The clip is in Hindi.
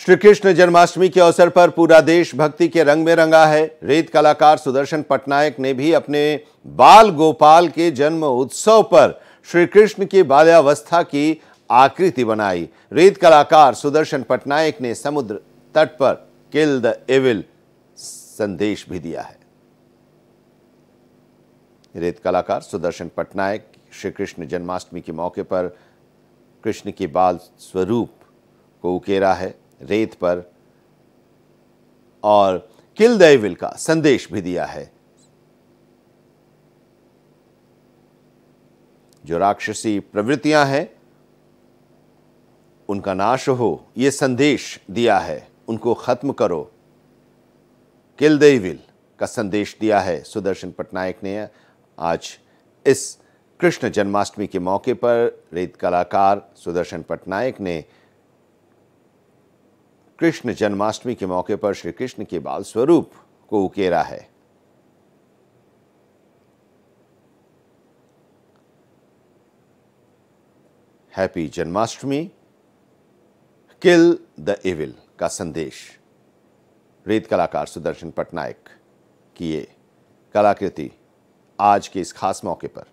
श्री कृष्ण जन्माष्टमी के अवसर पर पूरा देश भक्ति के रंग में रंगा है। रेत कलाकार सुदर्शन पटनायक ने भी अपने बाल गोपाल के जन्म उत्सव पर श्री कृष्ण की बाल्यावस्था की आकृति बनाई। रेत कलाकार सुदर्शन पटनायक ने समुद्र तट पर किल द एविल संदेश भी दिया है। रेत कलाकार सुदर्शन पटनायक श्री कृष्ण जन्माष्टमी के मौके पर कृष्ण के बाल स्वरूप को उकेरा है। रेत पर और किल दैविल का संदेश भी दिया है। जो राक्षसी प्रवृत्तियाँ हैं, उनका नाश हो यह संदेश दिया है। उनको खत्म करो। किल दैविल का संदेश दिया है। सुदर्शन पटनायक ने आज इस कृष्ण जन्माष्टमी के मौके पर रेत कलाकार सुदर्शन पटनायक ने कृष्ण जन्माष्टमी के मौके पर श्री कृष्ण के बाल स्वरूप को उकेरा है। Happy Janmashtami. Kill the evil का संदेश। रेत कलाकार सुदर्शन पटनायक की ये कलाकृति आज के इस खास मौके पर।